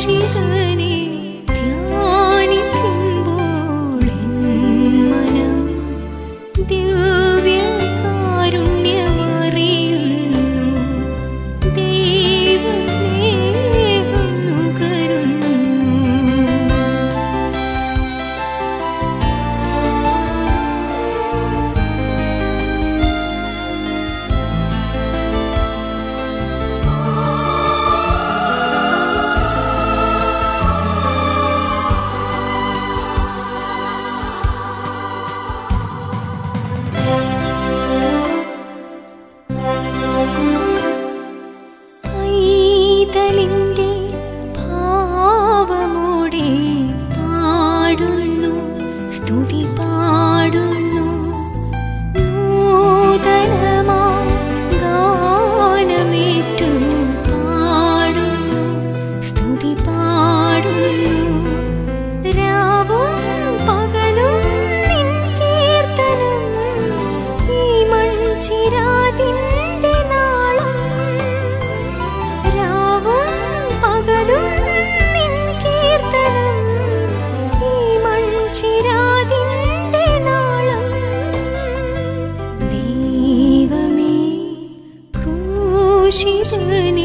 शिरा the 是你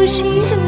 খুশি